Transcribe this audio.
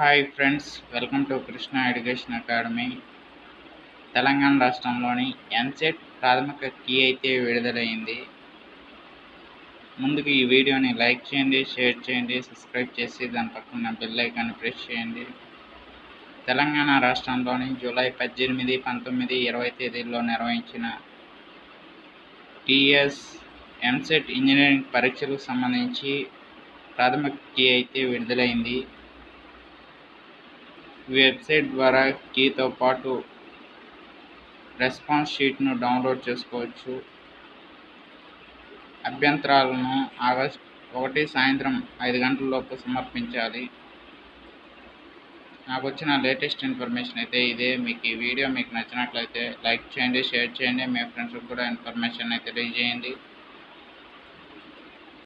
Hi friends welcome to Krishna education academy. Telangana రాష్ట్రంలోని ఎంసెట్ ప్రాథమిక key అయితే విడుదలైంది. ముందుకు ఈ వీడియోని లైక్ చేయండి షేర్ చేయండి సబ్స్క్రైబ్ చేసి దాని పక్కన బెల్ ఐకాన్ని ప్రెస్ చేయండి. తెలంగాణ రాష్ట్రంలోని జూలై పద్దెనిమిది పంతొమ్మిది ఇరవై తేదీల్లో నిర్వహించిన టీఎస్ ఎంసెట్ ఇంజనీరింగ్ పరీక్షలకు సంబంధించి ప్రాథమిక కీ అయితే విడుదలైంది. వెబ్సైట్ ద్వారా కీతో పాటు రెస్పాన్స్ షీట్ను డౌన్లోడ్ చేసుకోవచ్చు. అభ్యంతరాలను ఆగస్ట్ ఒకటి సాయంత్రం ఐదు గంటలలోపు సమర్పించాలి. నాకు వచ్చిన లేటెస్ట్ ఇన్ఫర్మేషన్ అయితే ఇదే. మీకు ఈ వీడియో మీకు నచ్చినట్లయితే లైక్ చేయండి షేర్ చేయండి. మీ ఫ్రెండ్స్కి కూడా ఇన్ఫర్మేషన్ అయితే తెలియజేయండి.